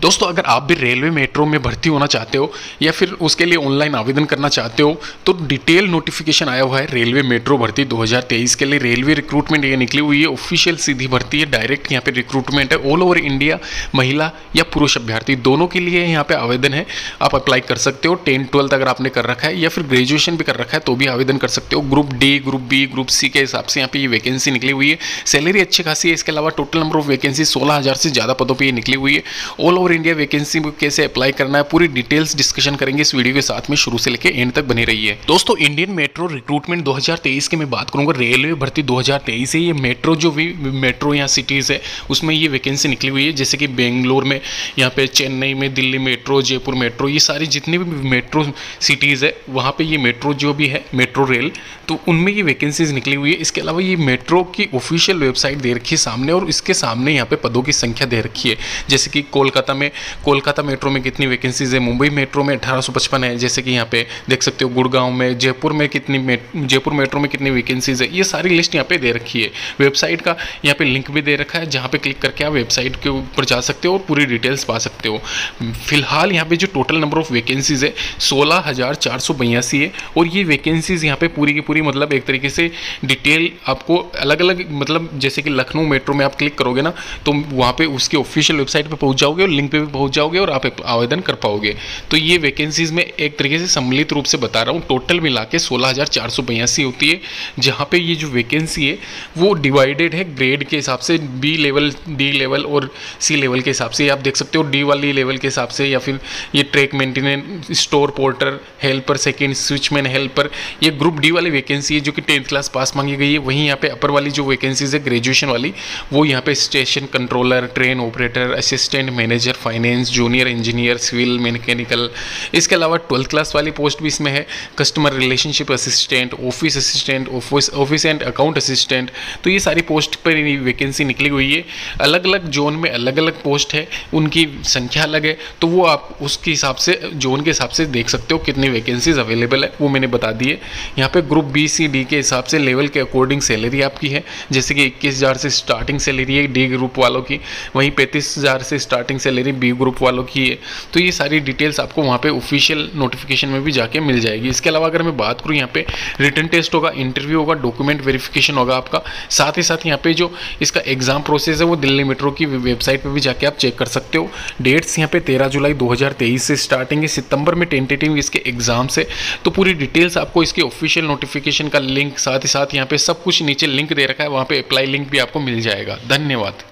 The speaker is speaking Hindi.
दोस्तों, अगर आप भी रेलवे मेट्रो में भर्ती होना चाहते हो या फिर उसके लिए ऑनलाइन आवेदन करना चाहते हो तो डिटेल नोटिफिकेशन आया हुआ है रेलवे मेट्रो भर्ती 2023 के लिए। रेलवे रिक्रूटमेंट ये निकली हुई है ऑफिशियल सीधी भर्ती है डायरेक्ट यहाँ पे रिक्रूटमेंट है। ऑल ओवर इंडिया महिला या पुरुष अभ्यर्थी दोनों के लिए यहाँ पे आवेदन है। आप अप्लाई कर सकते हो। टेंथ ट्वेल्थ अगर आपने कर रखा है या फिर ग्रेजुएशन भी कर रखा है तो भी आवेदन कर सकते हो। Group D group B group C के हिसाब से यहाँ पे ये वैकेंसी निकली हुई है। सैलरी अच्छी खासी है, इसके अलावा टोटल नंबर ऑफ़ वैकेंसी सोलह से ज़्यादा पदों पर ये निकली हुई है। ऑल ओवर इंडिया वैकेंसी को कैसे अप्लाई करना है, पूरी डिटेल्स डिस्कशन करेंगे इस वीडियो के साथ में, शुरू से लेकर एंड तक बनी रही है दोस्तों इंडियन मेट्रो रिक्रूटमेंट 2023 की मैं बात करूँगा रेलवे भर्ती 2023 है, ये मेट्रो जो भी मेट्रो यहाँ सिटीज़ है, उसमें ये वैकेंसी निकली हुई है, जैसे कि बेंगलोर में, यहाँ पे चेन्नई में, दिल्ली मेट्रो जयपुर मेट्रो ये सारी जितनी भी मेट्रो सिटीज़ है, वहाँ पे ये मेट्रो जो भी है मेट्रो रेल तो उनमें ये वैकेंसीज निकली हुई है। इसके अलावा ये मेट्रो की ऑफिशियल वेबसाइट दे रखी है सामने, और इसके सामने यहाँ पे पदों की संख्या दे रखी है, जैसे कि कोलकाता में, कोलकाता मेट्रो में कितनी वैकेंसीज है? मुंबई मेट्रो में अठारह है, जैसे कि यहाँ पे देख सकते हो गुड़गांव में, जयपुर में कितनी जयपुर मेट्रो में कितनी वैकेंसीज है? ये सारी लिस्ट यहाँ पे दे रखी है। वेबसाइट का यहाँ पे लिंक भी दे रखा है, जहाँ पे क्लिक करके आप वेबसाइट के ऊपर जा सकते हो और पूरी डिटेल्स पा सकते हो। फ़िलहाल यहाँ पे जो टोटल नंबर ऑफ़ वैकेंसीज है, सोलह हज़ार चार सौ बयासी है और ये वैकेंसीज यहाँ पे पूरी की पूरी मतलब एक तरीके से डिटेल आपको अलग अलग मतलब जैसे कि लखनऊ मेट्रो में आप क्लिक करोगे ना तो वहाँ पे उसके ऑफिशियल वेबसाइट पे पहुँच जाओगे और लिंक पे भी पहुँच जाओगे और आप आवेदन कर पाओगे। तो ये वैकेंसीज में एक तरीके से सम्मिलित रूप से बता रहा हूँ। टोटल मिला के सोलह होती है। जहाँ पे ये जो वैकेंसी है, वो डिवाइडेड है ग्रेड के हिसाब से बी लेवल डी लेवल और सी लेवल के हिसाब से। आप देख सकते हो डी वाली लेवल के हिसाब से या फिर ये track maintenance store porter helper second switchman helper ये ग्रुप डी वाली वैकेंसी है जो कि टेंथ क्लास पास मांगी गई है। वहीं यहाँ पे अपर वाली जो वैकेंसीज है ग्रेजुएशन वाली, वो यहाँ पे station controller train operator assistant manager finance junior engineer civil mechanical इसके अलावा ट्वेल्थ क्लास वाली पोस्ट भी इसमें है customer relationship assistant office assistant office office and account assistant तो ये सारी पोस्ट पर वैकेंसी निकली हुई है। अलग अलग जोन में अलग अलग पोस्ट है, उनकी संख्या अलग है। तो वो आप उसके हिसाब से जोन के हिसाब से देख सकते हो कितनी वैकेंसीज अवेलेबल है, वो मैंने बता दी है। यहाँ पे ग्रुप बी सी डी के हिसाब से लेवल के अकॉर्डिंग सैलरी आपकी है। जैसे कि इक्कीस हज़ार से स्टार्टिंग सैलरी है डी ग्रुप वालों की, वहीं पैंतीस हज़ार से स्टार्टिंग सैलरी बी ग्रुप वालों की है तो ये सारी डिटेल्स आपको वहाँ पे ऑफिशियल नोटिफिकेशन में भी जाके मिल जाएगी। इसके अलावा अगर मैं बात करूँ, यहाँ पे रिटर्न टेस्ट होगा इंटरव्यू होगा डॉक्यूमेंट वेरिफिकेशन होगा आपका। साथ ही साथ यहाँ पे जो इसका एग्ज़ाम प्रोसेस है, वो दिल्ली मेट्रो की वेबसाइट पर भी जाके आप चेक कर सकते हो। डेट्स यहाँ पे तेरह जुलाई दो हज़ार तेईस से स्टार्टिंग है, सितंबर में टेंटेटिव इसके एग्ज़ाम्स है तो पूरी डिटेल्स आपको इसके ऑफिशियल नोटिफिकेशन का लिंक साथ ही साथ यहाँ पे सब कुछ नीचे लिंक दे रखा है, वहाँ पे अप्लाई लिंक भी आपको मिल जाएगा। धन्यवाद।